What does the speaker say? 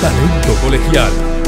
Talento Colegial.